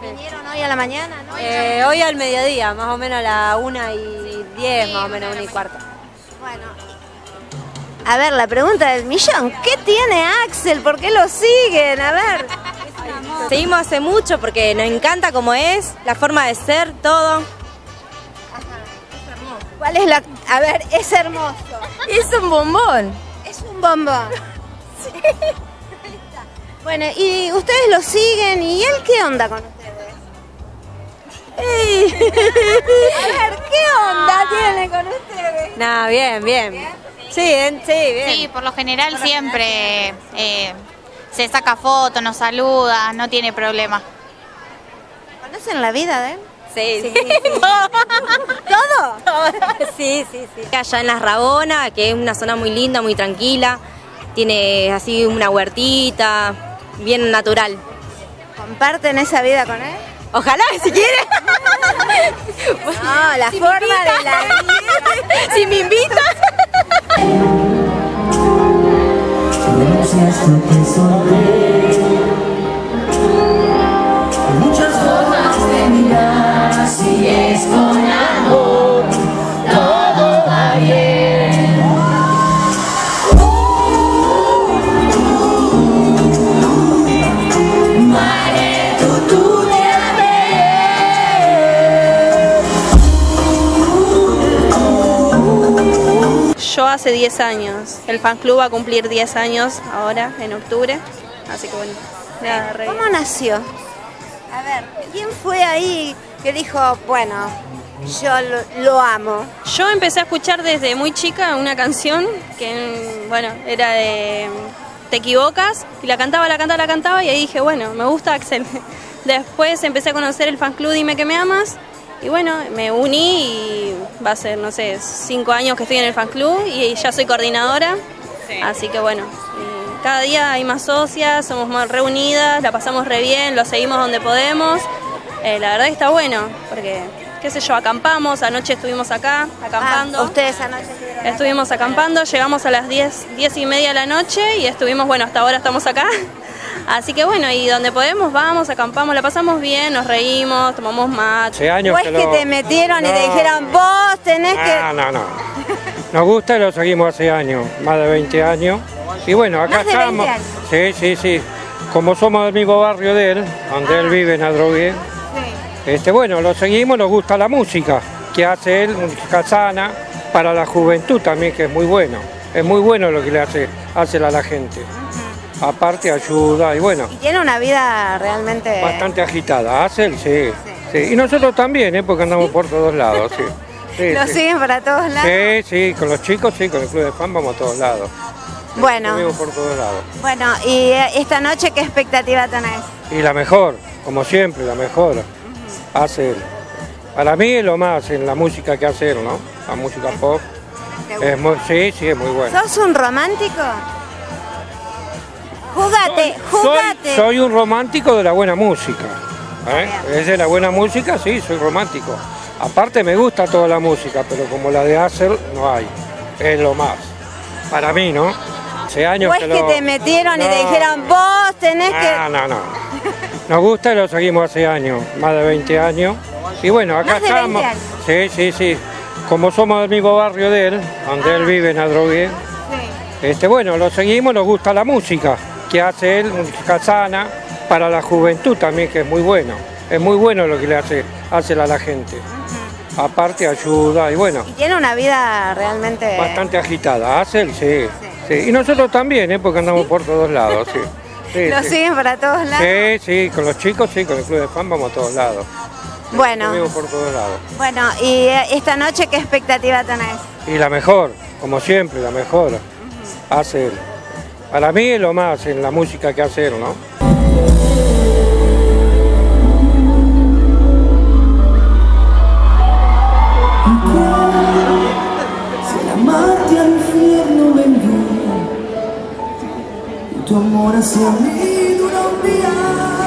¿Vinieron hoy a la mañana? ¿no? Eh, hoy al mediodía, más o menos a la una y diez, más o menos, una y cuarto. Bueno. A ver, la pregunta del millón. ¿Qué tiene Axel? ¿Por qué lo siguen? A ver. Seguimos hace mucho porque nos encanta cómo es, la forma de ser, todo. ¿Cuál es la...? A ver, es hermoso. Es un bombón. Es un bombón. Bueno, y ustedes lo siguen, ¿y él qué onda con A ver, ¿qué onda tiene con ustedes? Nada, bien, bien. Sí, sí, bien. Sí, por lo general siempre eh, se saca foto, nos saluda, no tiene problema. ¿Conocen la vida de él? Sí, sí, ¿Todo? sí, sí, sí. Allá en Las Rabona, que es una zona muy linda, muy tranquila. Tiene así una huertita, bien natural. ¿Comparten esa vida con él? Ojalá, si quiere. No, la forma de la vida. si me invita. Sonreí. Muchas formas de mirar, si es con hace 10 años. El fan club va a cumplir 10 años ahora, en octubre. Así que bueno, nada, re bien. ¿Cómo nació? A ver, ¿quién fue ahí que dijo, bueno, yo lo, lo amo? Yo empecé a escuchar desde muy chica una canción que, bueno, era de Te equivocas, y la cantaba, la cantaba, la cantaba, y ahí dije, bueno, me gusta Axel. Después empecé a conocer el fan club Dime que me amas, y bueno, me uní y va a ser, no sé, cinco años que estoy en el fan club y ya soy coordinadora. Así que bueno, cada día hay más socias, somos más reunidas, la pasamos re bien, lo seguimos donde podemos. Eh, la verdad que está bueno, porque, qué sé yo, acampamos, anoche estuvimos acá, acampando. Ah, ustedes anoche estuvieron acá. Estuvimos acampando, llegamos a las 10, 10 y media de la noche y estuvimos, bueno, hasta ahora estamos acá. Así que bueno, y donde podemos vamos, acampamos, la pasamos bien, nos reímos, tomamos mate. Hace años ¿O es que lo- te metieron y te No. dijeron, vos tenés No, que... no, no. Nos gusta y lo seguimos hace años, más de 20 años. Y bueno, acá Más de 20 estamos. años. Sí, sí, sí. Como somos del mismo barrio de él, donde Ah. él vive en Adrogué, este, bueno, lo seguimos, nos gusta la música que hace él, música sana, para la juventud también, que es muy bueno. Es muy bueno lo que le hace, hace a la gente. Aparte ayuda y bueno, Y tiene una vida realmente... bastante agitada. Hace él, sí. sí. Y nosotros también, ¿eh? porque andamos por todos lados. Sí. Sí, Lo sí. siguen para todos lados. Sí, sí, con los chicos, sí, con el club de fan vamos a todos lados. Bueno, por todos lados. bueno, y eh, esta noche, ¿qué expectativa tenés? Y la mejor, como siempre, la mejor. Hace él. Para mí es lo más en la música que hace él, ¿no? La música pop. Es muy, sí, sí, es muy buena. ¿Sos un romántico? Jugate, Soy, jugate. soy un romántico de la buena música. ¿eh? Es de la buena música, sí, soy romántico. Aparte me gusta toda la música, pero como la de Hacer no hay. Es lo más. Para mí, ¿no? Hace años ¿O es que lo- te metieron y te No. Ah. dijeron, vos tenés No, que... no, no. Nos gusta y lo seguimos hace años, más de 20 años. Y bueno, acá Más de 20 estamos. años. Sí, sí, sí. Como somos del mismo barrio de él, donde Ah. él vive en Adrogué, este, bueno, lo seguimos, nos gusta la música que hace él, música sana, para la juventud también, que es muy bueno. Es muy bueno lo que le hace, hace a la gente. Aparte ayuda y bueno, Y tiene una vida realmente... bastante agitada. Hace él, sí. sí. Y nosotros también, ¿eh? porque andamos por todos lados. Sí. Sí, Lo sí. siguen para todos lados. Sí, sí, con los chicos, sí, con el club de fan vamos a todos lados. Bueno, Vivimos por todos lados. bueno, y eh, esta noche, ¿qué expectativa tenés? Y la mejor, como siempre, la mejor. Hace él. Para mí es lo más en la música que hace él, ¿no? Tu amor hacia mí dura un día.